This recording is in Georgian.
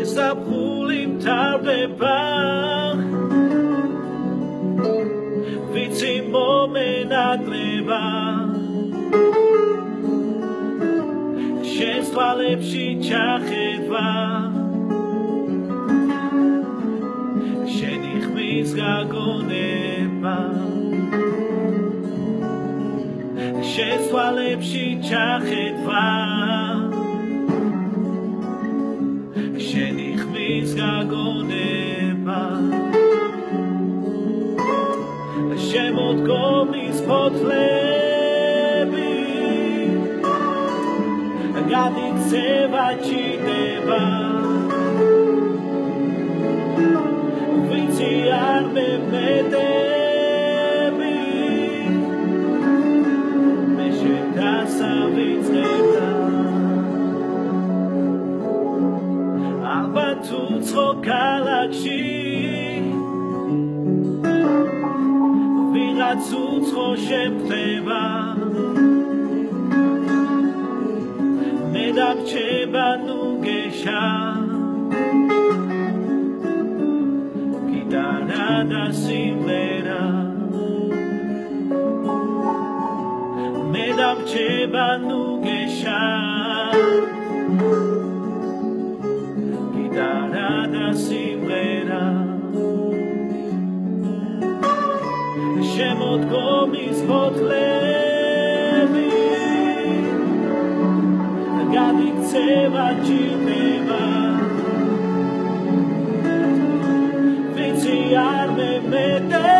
ესაფხული მთავრდება. ვიცი მომენატრება. შენს თვალებში ჩახედვა. შენი ხმის გაგონება. შენს თვალებში ჩახედვა ხმის გაგონება. შემოდგომის ფოთლები გადიცევა ჩიდება ვიცი არ მემედები მე შედასავიწყებდა ალბათ უცხო ქალაქში ვიღაც უცხო შემთხვევა მე დამჩება ნუ გეშა გიტარა და სიმღერა მე დამჩება ნუ გზა და სიმღერა შემოდგომის ფოთლები გადიქცევა ჭირდება ვიცი არ მემედე